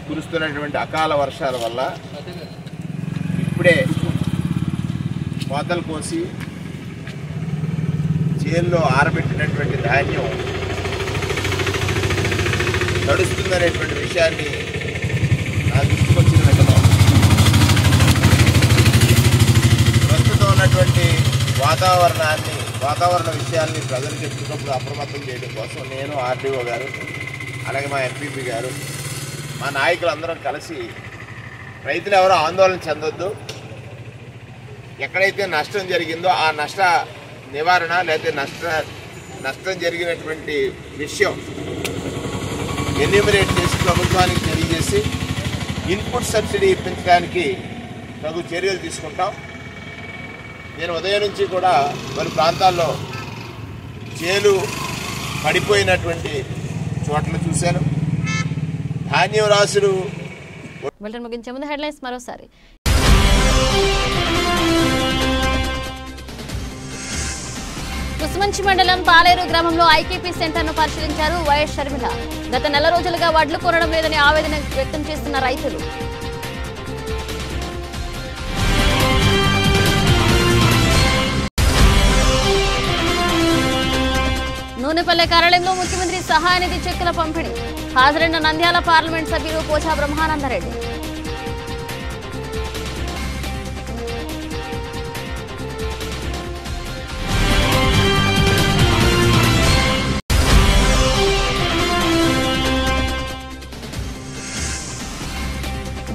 కురుస్తున్నటువంటి అకాల వర్షాల వల్ల ఇప్పుడే కోతలు కోసి చేల్లో ఆరబెట్టినటువంటి ధాన్యం నడుస్తుందనేటువంటి విషయాన్ని నా దృష్టికి వచ్చిన వెంటనే. ప్రస్తుతం ఉన్నటువంటి వాతావరణాన్ని వాతావరణ విషయాల్ని ప్రజలకు ఎప్పటికప్పుడు అప్రమత్తం చేయడం కోసం నేను ఆర్డీఓ గారు అలాగే మా ఎంపీపీ గారు మా నాయకులందరం కలిసి రైతులు ఎవరో ఆందోళన చెందొద్దు. ఎక్కడైతే నష్టం జరిగిందో ఆ నష్ట నివారణ లేకపోతే నష్ట నష్టం జరిగినటువంటి విషయం ఎన్యూమరేట్ చేసి ప్రభుత్వానికి తెలియజేసి ఇన్పుట్ సబ్సిడీ ఇప్పించడానికి తగు చర్యలు తీసుకుంటాం. నేను ఉదయం నుంచి కూడా మరి ప్రాంతాల్లో చేలు పడిపోయినటువంటి చోట్ల చూశాను. ధాన్యం రాసులు ముగించే ముందు హెడ్లైన్స్ మరోసారి. పసుమంచి మండలం పాలేరు గ్రామంలో ఐకేపీ సెంటర్ను పరిశీలించారు వైఎస్ షర్మిల. గత నెల రోజులుగా వడ్లు కొనడం లేదని ఆవేదన వ్యక్తం చేస్తున్న రైతులు. నూనెపల్లె కార్యాలయంలో ముఖ్యమంత్రి సహాయ నిధి చెక్కుల పంపిణీ. హాజరైన నంద్యాల పార్లమెంట్ సభ్యులు పోచా బ్రహ్మానందరెడ్డి.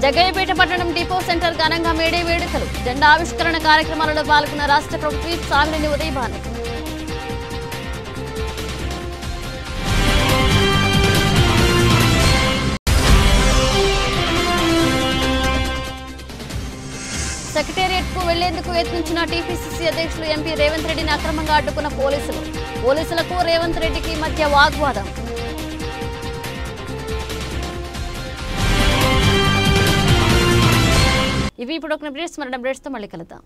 జగయ్యపేట పట్టణం డిపో సెంటర్ ఘనంగా మేడే వేడుకలు. జెండా ఆవిష్కరణ కార్యక్రమాలలో పాల్గొన్న రాష్ట్ర ప్రభుత్వ సామినేని ఉదయభాను సెక్రటేరియట్కు వెళ్ళేందుకు యత్నించిన టీపీసీసీ అధ్యక్షులు ఎంపీ రేవంత్ రెడ్డిని అక్రమంగా అడ్డుకున్న పోలీసులు. పోలీసులకు రేవంత్ రెడ్డికి మధ్య వాగ్వాదం. ఇవి ఇప్పుడు ఒక అప్డేట్స్ మన అప్డేట్స్తో మళ్ళీ కలుద్దాం.